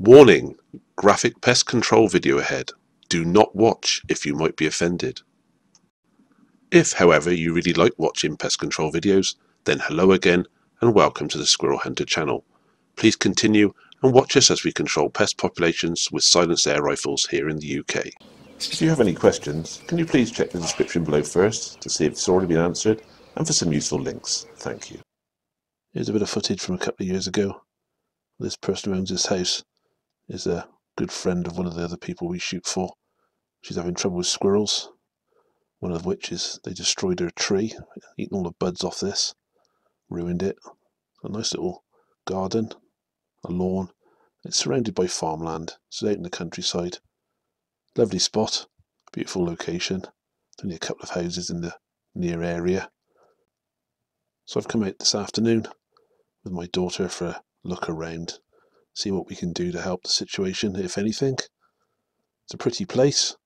Warning! Graphic pest control video ahead. Do not watch if you might be offended. If, however, you really like watching pest control videos, then hello again and welcome to the Squirrel Hunter channel. Please continue and watch us as we control pest populations with silenced air rifles here in the UK. If you have any questions, can you please check the description below first to see if it's already been answered and for some useful links. Thank you. Here's a bit of footage from a couple of years ago. This person who owns this house is a good friend of one of the other people we shoot for. She's having trouble with squirrels, one of which is they destroyed her tree, eaten all the buds off this, ruined it. A nice little garden, a lawn. It's surrounded by farmland. It's out in the countryside. Lovely spot, beautiful location. There's Only a couple of houses in the near area. So I've come out this afternoon with my daughter for a look around, see what we can do to help the situation, if anything. It's a pretty place.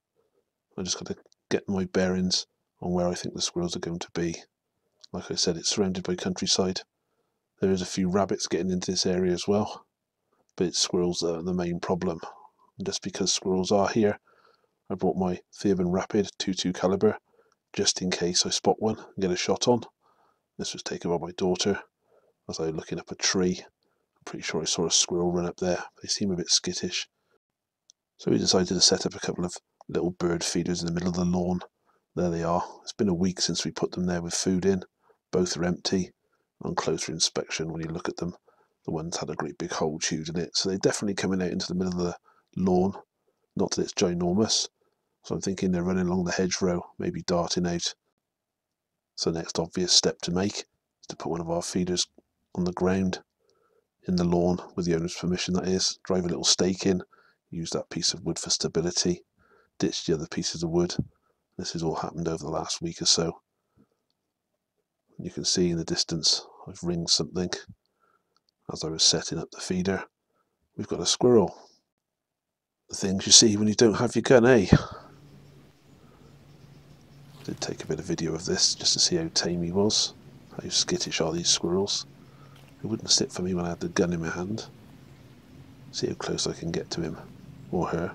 I just got to get my bearings on where I think the squirrels are going to be. Like I said, it's surrounded by countryside. There is a few rabbits getting into this area as well, but it's squirrels that are the main problem. And just because squirrels are here, I brought my Theoben Rapid 22 caliber just in case I spot one and get a shot on. This was taken by my daughter as I was looking up a tree. Pretty sure I saw a squirrel run up there. They seem a bit skittish. So we decided to set up a couple of little bird feeders in the middle of the lawn. There they are. It's been a week since we put them there with food in. Both are empty. On closer inspection, when you look at them, the one's had a great big hole chewed in it. So they're definitely coming out into the middle of the lawn. Not that it's ginormous. So I'm thinking they're running along the hedgerow, maybe darting out. So the next obvious step to make is to put one of our feeders on the ground in the lawn with the owner's permission that is. Drive a little stake in, use that piece of wood for stability, ditch the other pieces of wood. This has all happened over the last week or so. You can see in the distance I've ringed something as I was setting up the feeder. We've got a squirrel. The things you see when you don't have your gun, eh? Did take a bit of video of this just to see how tame he was. How skittish are these squirrels. It wouldn't sit for me when I had the gun in my hand. See how close I can get to him or her.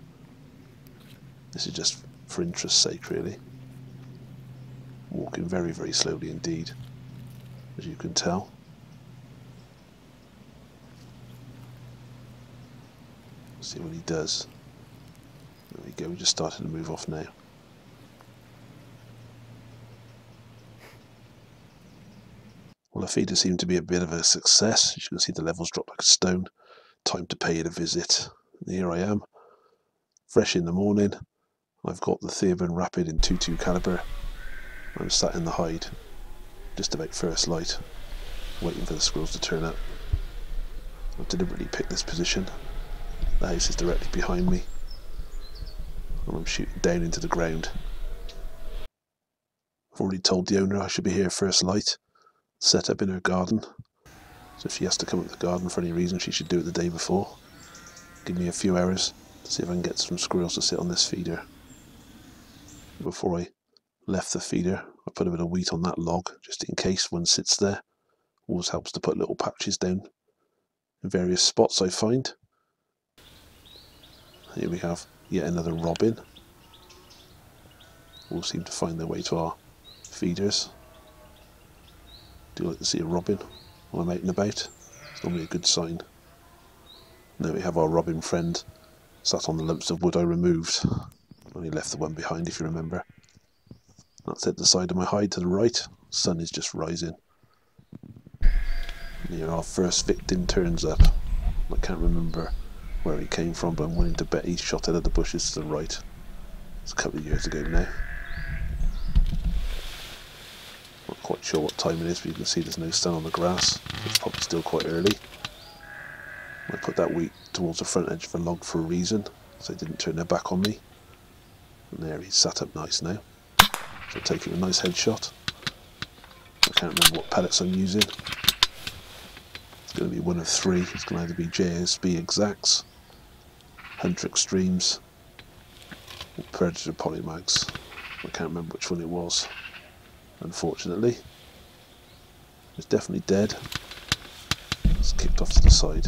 This is just for interest's sake, really. Walking very, very slowly indeed, as you can tell. See what he does. There we go, we just started to move off now. Well, the feeder seemed to be a bit of a success. As you can see, the levels dropped like a stone. Time to pay it a visit. And here I am, fresh in the morning. I've got the Theoben Rapid in 22 caliber. I'm sat in the hide, just about first light, waiting for the squirrels to turn up. I've deliberately picked this position. The house is directly behind me, and I'm shooting down into the ground. I've already told the owner I should be here first light set up in her garden. So if she has to come up the garden for any reason, she should do it the day before. Give me a few hours to see if I can get some squirrels to sit on this feeder. Before I left the feeder, I put a bit of wheat on that log, just in case one sits there. Always helps to put little patches down in various spots I find. Here we have yet another robin. All seem to find their way to our feeders do you like to see a robin while I'm out and about. It's normally a good sign. Now we have our robin friend sat on the lumps of wood I removed. Only left the one behind if you remember. That's at the side of my hide to the right. Sun is just rising. Our first victim turns up. I can't remember where he came from, but I'm willing to bet he shot out of the bushes to the right. It's a couple of years ago now. Not quite sure what time it is, but you can see there's no sun on the grass. It's probably still quite early. I put that wheat towards the front edge of a log for a reason, so they didn't turn their back on me. And there he's sat up nice now. So taking a nice headshot. I can't remember what pellets I'm using. It's going to be one of three. It's going to either be JSB Exacts, Hunter Extremes, or Predator Polymags. I can't remember which one it was unfortunately. It's definitely dead. It's kicked off to the side.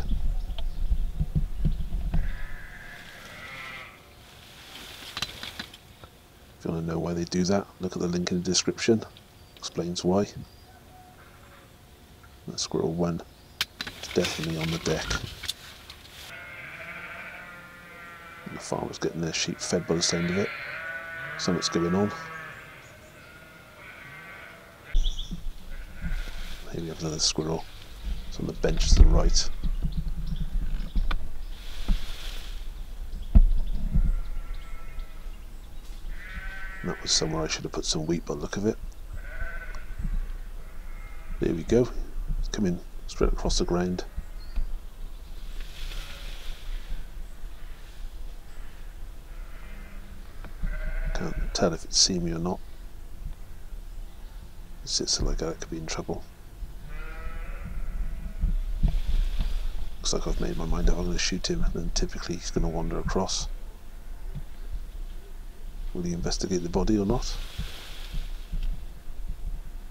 If you want to know why they do that, look at the link in the description. Explains why. That squirrel one is definitely on the deck. And the farmer's getting their sheep fed by the sound of it. Something's going on. Have another squirrel. It's on the bench to the right. That was somewhere I should have put some wheat by the look of it. There we go. Coming straight across the ground. Can't tell if it's seen me or not. It sits like that, could be in trouble. Looks like I've made my mind up I'm going to shoot him, and then typically he's going to wander across. Will he investigate the body or not?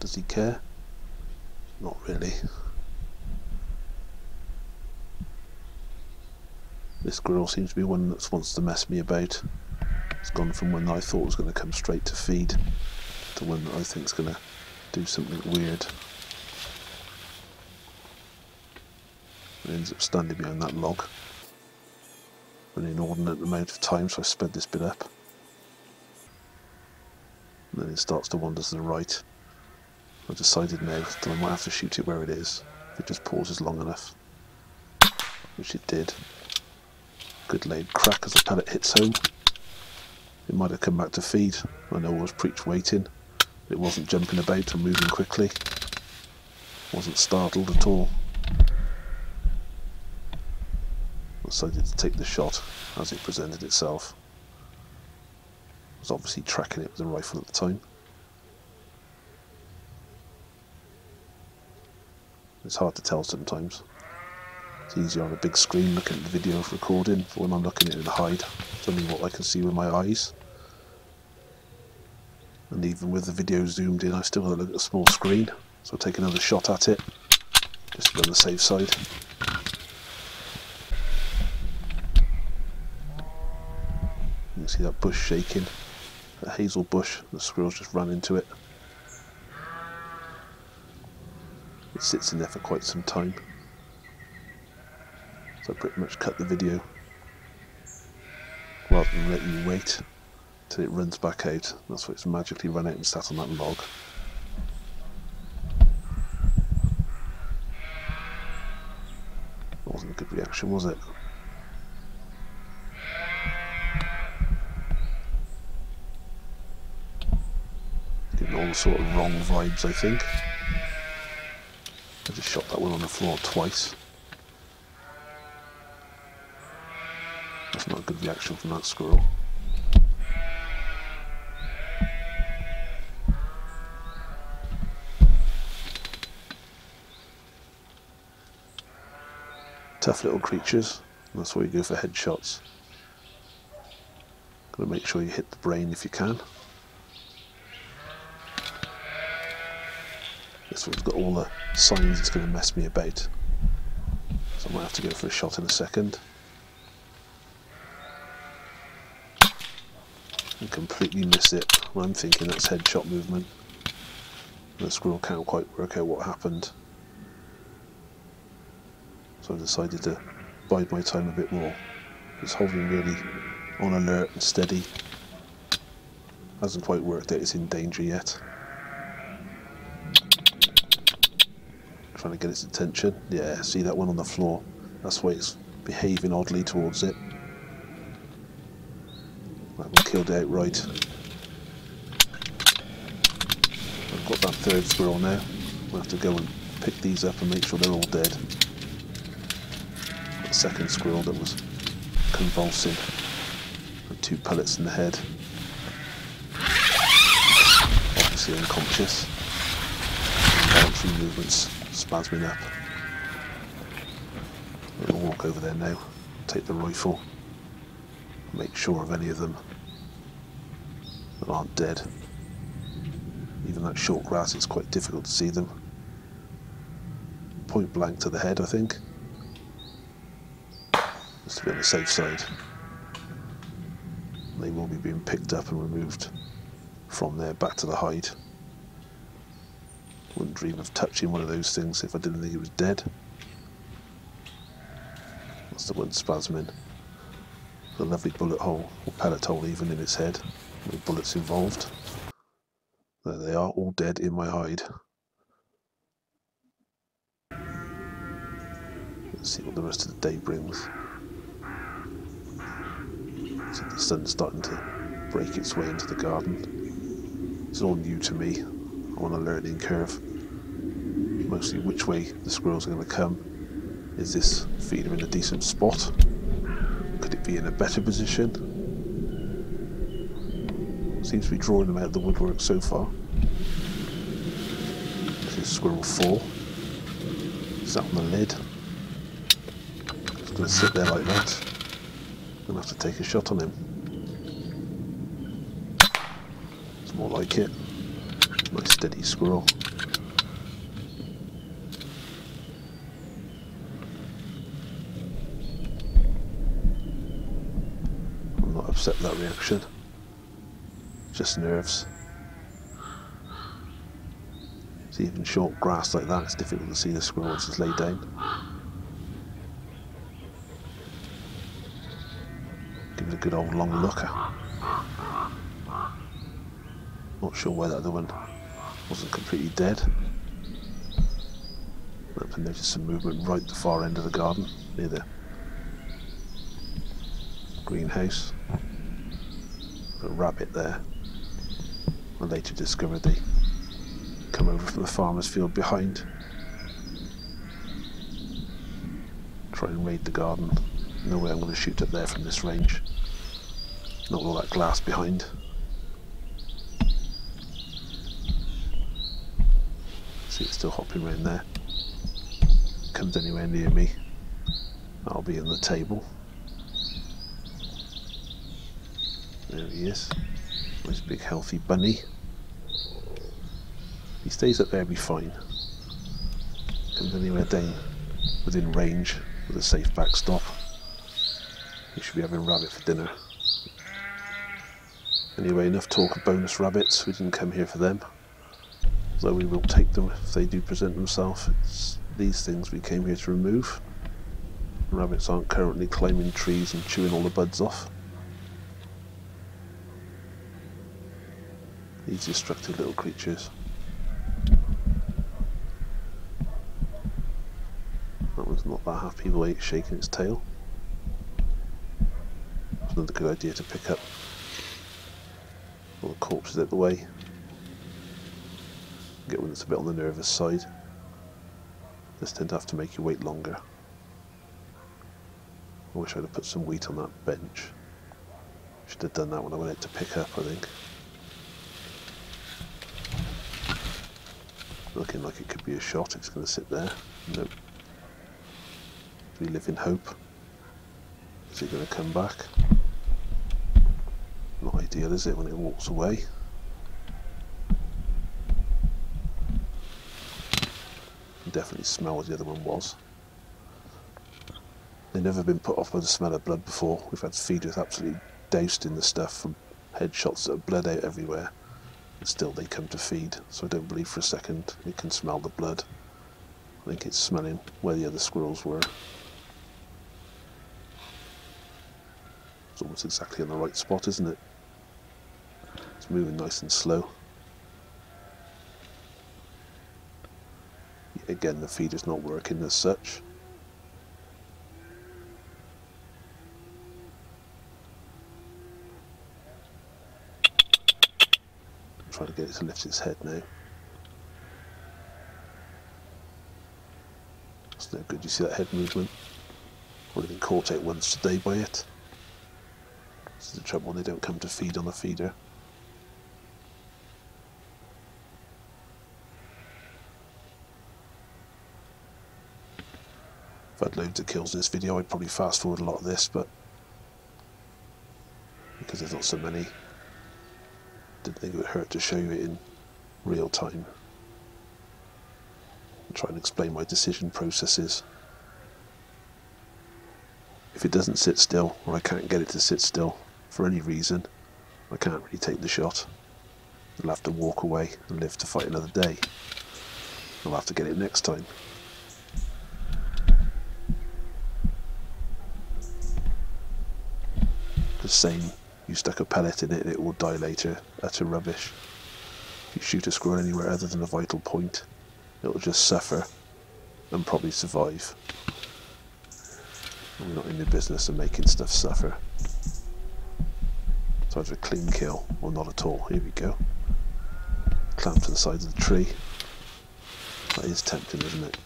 Does he care? Not really. This squirrel seems to be one that wants to mess me about. It's gone from one that I thought was going to come straight to feed to one that I think is going to do something weird. It ends up standing behind that log an inordinate amount of time, so I sped this bit up. And then it starts to wander to the right. I've decided now that I might have to shoot it where it is, if it just pauses long enough. Which it did. Good laid crack as the pellet hits home. It might have come back to feed. I know I was preach waiting. It wasn't jumping about and moving quickly. Wasn't startled at all. I decided to take the shot as it presented itself. I was obviously tracking it with a rifle at the time. It's hard to tell sometimes. It's easier on a big screen looking at the video of recording, but when I'm looking at it in the hide, it's only what I can see with my eyes. And even with the video zoomed in, I still look at a small screen, so I'll take another shot at it, just on the safe side. You can see that bush shaking, a hazel bush, the squirrels just ran into it. It sits in there for quite some time. So I pretty much cut the video rather than let you wait till it runs back out. That's why it's magically run out and sat on that log. That wasn't a good reaction, was it? Getting all sort of wrong vibes, I think. I just shot that one on the floor twice. That's not a good reaction from that squirrel. Tough little creatures, that's why you go for headshots. Gotta make sure you hit the brain if you can. This one's got all the signs it's going to mess me about. So I might have to go for a shot in a second. and completely miss it. I'm thinking that's headshot movement. The squirrel can't quite work out what happened. So I decided to bide my time a bit more. It's hovering really on alert and steady. Hasn't quite worked out it's in danger yet. Trying to get its attention. Yeah, see that one on the floor? That's why it's behaving oddly towards it. That one killed outright. I've got that third squirrel now. We'll have to go and pick these up and make sure they're all dead. Second squirrel that was convulsing. With two pellets in the head. Obviously unconscious. Voluntary movements spasming up. We'll walk over there now, take the rifle, make sure of any of them that aren't dead. Even that short grass, it's quite difficult to see them. Point blank to the head, I think. Just to be on the safe side. They will be being picked up and removed from there back to the hide. Wouldn't dream of touching one of those things if I didn't think it was dead. That's the one spasming. A lovely bullet hole, or pellet hole even in its head, with bullets involved. There they are, all dead in my hide. Let's see what the rest of the day brings. The sun's starting to break its way into the garden. It's all new to me. On a learning curve. Mostly which way the squirrels are going to come. Is this feeder in a decent spot? Could it be in a better position? Seems to be drawing them out of the woodwork so far. This is squirrel 4. Is that on the lid? It's going to sit there like that. To have to take a shot on him. It's more like it. Steady squirrel. I'm not upset with that reaction. Just nerves. See, even short grass like that, it's difficult to see the squirrel once it's laid down. Give it a good old long looker. Not sure where that other one wasn't completely dead. Up I noticed some movement right at the far end of the garden, near the greenhouse. A rabbit there. I later discovered they come over from the farmer's field behind. Try and raid the garden. No way I'm going to shoot up there from this range. Not all that glass behind. See it's still hopping around there. Comes anywhere near me, I'll be in the table. There he is. Nice big healthy bunny. He stays up there, be fine. Comes anywhere down within range with a safe backstop. He should be having rabbit for dinner. Anyway, enough talk of bonus rabbits. We didn't come here for them. Though we will take them if they do present themselves. It's these things we came here to remove. Rabbits aren't currently climbing trees and chewing all the buds off. These destructive little creatures. That one's not that happy the way it's shaking its tail. It's another good idea to pick up all the corpses out the way. Get one that's a bit on the nervous side. This tend to have to make you wait longer. I wish I'd have put some wheat on that bench. Should have done that when I went out to pick up, I think. Looking like it could be a shot, it's going to sit there. Nope. We live in hope. Is it going to come back? Not ideal, is it, when it walks away? Definitely smell as the other one was. They've never been put off by the smell of blood before. We've had feeders absolutely doused in the stuff from headshots that have bled out everywhere. And still they come to feed, so I don't believe for a second it can smell the blood. I think it's smelling where the other squirrels were. It's almost exactly in the right spot, isn't it? It's moving nice and slow. Again, the feeder's not working as such. trying to get it to lift its head now. It's no good, you see that head movement? Already been caught out once today by it. This is the trouble they don't come to feed on the feeder. If I'd loads of kills in this video, I'd probably fast forward a lot of this, but because there's not so many, didn't think it would hurt to show you it in real time. And try and explain my decision processes. If it doesn't sit still, or I can't get it to sit still for any reason, I can't really take the shot. I'll have to walk away and live to fight another day. I'll have to get it next time. Same, you stuck a pellet in it and it will die later, utter rubbish. If you shoot a squirrel anywhere other than a vital point, it will just suffer and probably survive. We're not in the business of making stuff suffer. So either a clean kill or not at all. Here we go. Clamped to the side of the tree. That is tempting, isn't it?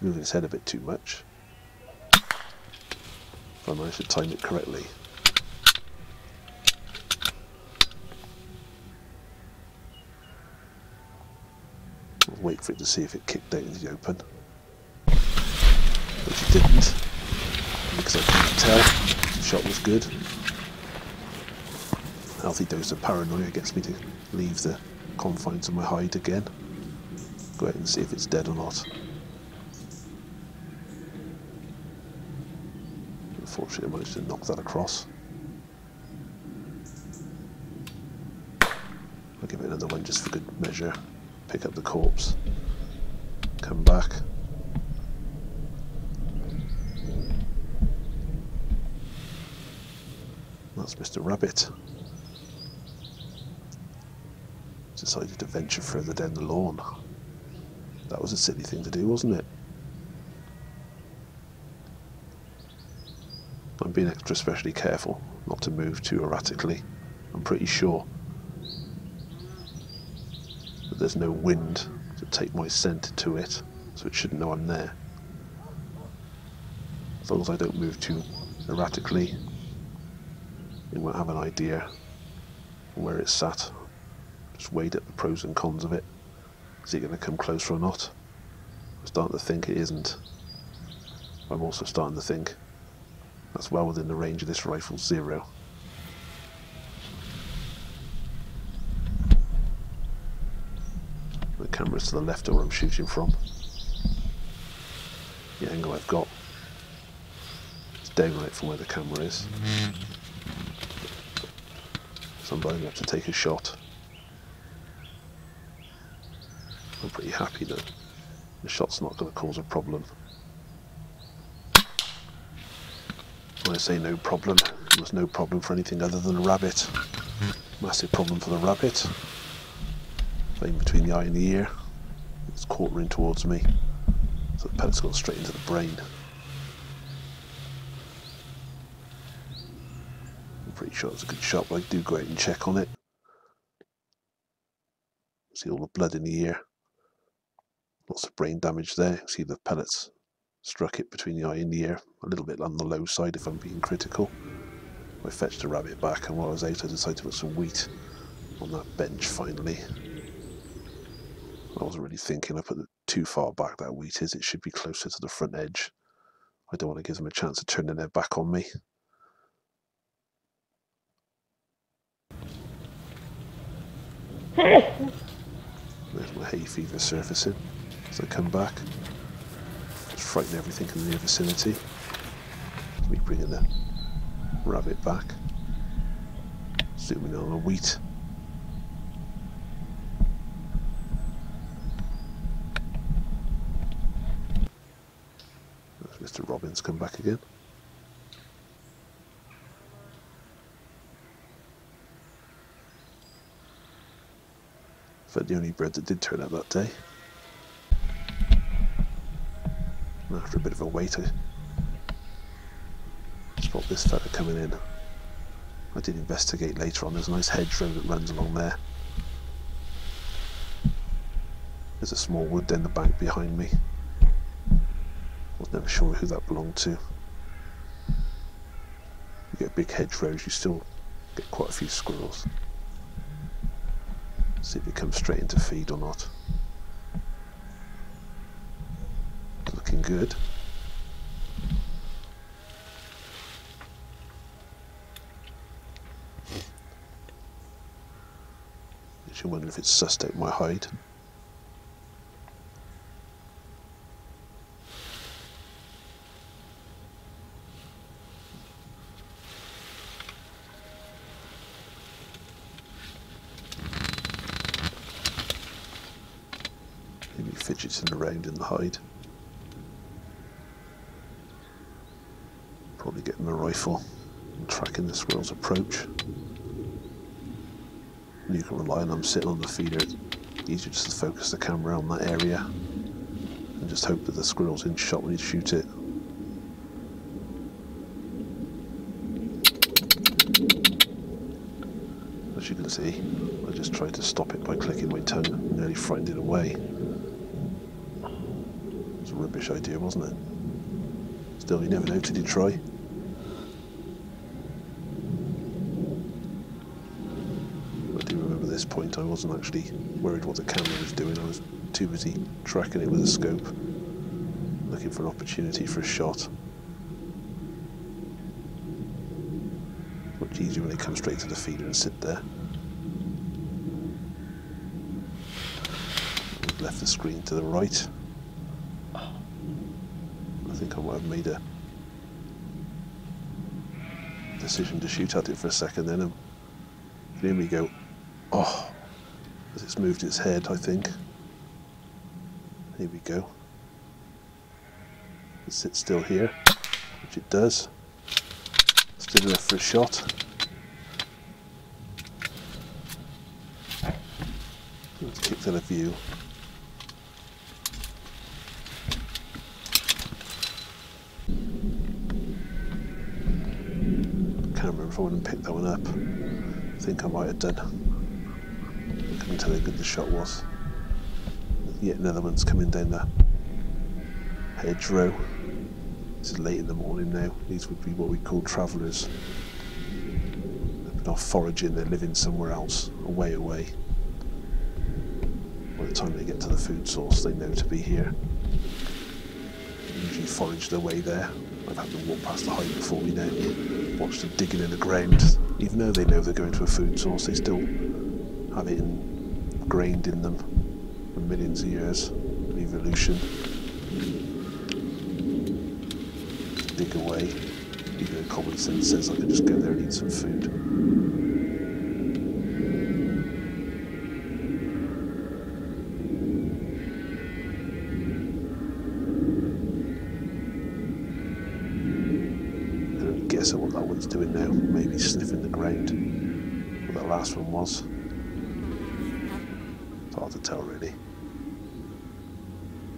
Moving its head a bit too much. If I to time it correctly. I'll wait for it to see if it kicked out into the open which it didn't, because I couldn't tell. The shot was good. Healthy dose of paranoia gets me to leave the confines of my hide again. Go ahead and see if it's dead or not. Unfortunately, I managed to knock that across. I'll give it another one just for good measure. Pick up the corpse. Come back. That's Mr. Rabbit. Decided to venture further down the lawn. That was a silly thing to do, wasn't it? I'm being extra especially careful not to move too erratically. I'm pretty sure that there's no wind to take my scent to it, so it shouldn't know I'm there. As long as I don't move too erratically, it won't have an idea where it's sat. Just weighed up the pros and cons of it. Is it going to come closer or not? I'm starting to think it isn't. I'm also starting to think that's well within the range of this rifle zero. The camera's to the left of where I'm shooting from. The angle I've got is downright from where the camera is. Somebody have to take a shot. I'm pretty happy that the shot's not going to cause a problem. I say no problem, it was no problem for anything other than a rabbit. Massive problem for the rabbit. Aim between the eye and the ear. It's quartering towards me. So the pellet's gone straight into the brain. pretty sure it's a good shot, but I do go out and check on it. See all the blood in the ear. Lots of brain damage there. See the pellets struck it between the eye and the ear. A little bit on the low side if I'm being critical. I fetched a rabbit back and while I was out I decided to put some wheat on that bench finally. I wasn't really thinking I put it too far back that wheat is. It should be closer to the front edge. I don't want to give them a chance of turning their back on me. There's my hay fever surfacing as I come back. Frighten everything in the vicinity. Me bringing the rabbit back. Zooming on the wheat. There's Mr. Robbins come back again. but the only bird that did turn up that day. After a bit of a wait, I spot this fella coming in. I did investigate later on. There's a nice hedge hedgerow that runs along there. There's a small wood down the bank behind me. Was never sure who that belonged to. You get big hedgerows, you still get quite a few squirrels. See if it comes straight into feed or not. looking good. Actually wondering if it's sussed out my hide. Maybe fidgeting around in the hide. Probably getting my rifle and tracking the squirrel's approach. And you can rely on them sitting on the feeder. Easier just to focus the camera on that area and just hope that the squirrel's in shot when you shoot it. As you can see, I just tried to stop it by clicking my tongue and nearly frightened it away. It was a rubbish idea, wasn't it? Still, you never know till you try. I do remember this point, I wasn't actually worried what the camera was doing, I was too busy tracking it with a scope, looking for an opportunity for a shot. Much easier when they come straight to the feeder and sit there. Left the screen to the right. I think I might have made a decision to shoot at it for a second then and me go, oh, as it's moved its head, I think. Here we go. It sits still here, which it does. Still enough for a shot. Let's kick to the view. Can't remember if I and picked that one up. I think I might have done. I couldn't tell how good the shot was. Yet another one's coming down the hedgerow. It's late in the morning now. These would be what we call travellers. They've been off foraging, they're living somewhere else, away away. By the time they get to the food source, they know to be here. They usually forage their way there. I've had them walk past the hide before me now, watch them digging in the ground. Even though they know they're going to a food source, they still have it ingrained in them for millions of years of evolution. Dig away. Even common sense says I can just go there and eat some food. Guess at what that one's doing now. Maybe sniffing the ground. What that last one was. To tell really.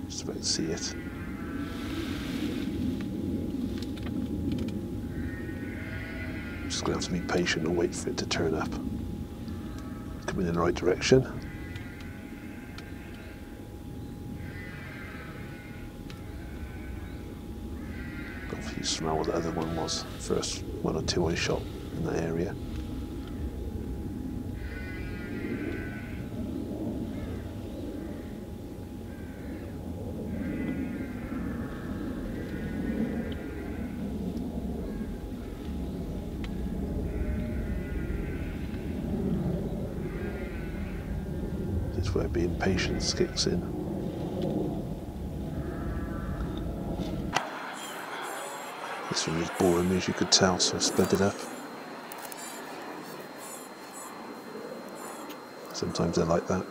Just about to see it. Just gonna have to be patient and wait for it to turn up. Coming in the right direction. Don't know If you smell what the other one was, first one or two I shot in that area. Where being patient kicks in. This one was boring as you could tell, so I sped it up. Sometimes they're like that.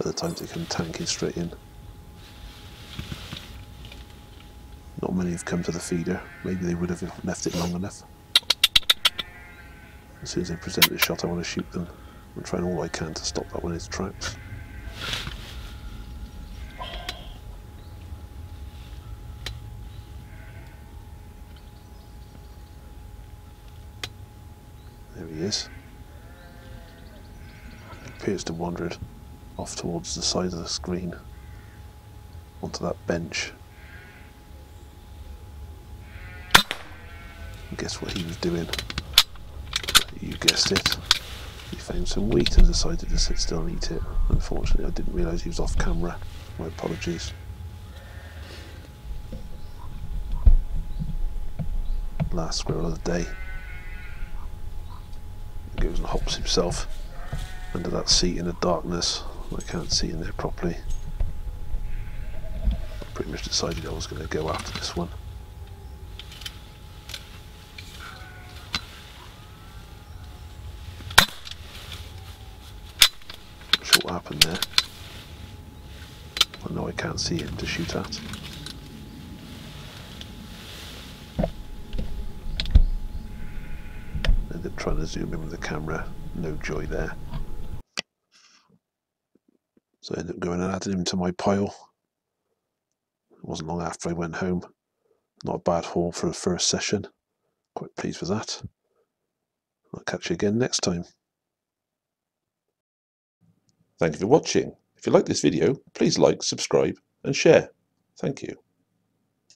Other times they come tanking straight in. Not many have come to the feeder. Maybe they would have left it long enough. As soon as they present a shot, I want to shoot them. I'm trying all I can to stop that one in its tracks. There he is. He appears to have wandered off towards the side of the screen onto that bench. Guess what he was doing? You guessed it. He found some wheat and decided to sit still and eat it. Unfortunately, I didn't realise he was off camera. My apologies. Last squirrel of the day. He goes and hops himself under that seat in the darkness. I can't see in there properly. Pretty much decided I was going to go after this one. Not sure what happened there. No, I can't see him to shoot at. Ended up trying to zoom in with the camera. No joy there. So I ended up going and adding him to my pile. It wasn't long after I went home. Not a bad haul for the first session. Quite pleased with that. I'll catch you again next time. Thank you for watching. If you like this video, please like, subscribe and share. Thank you.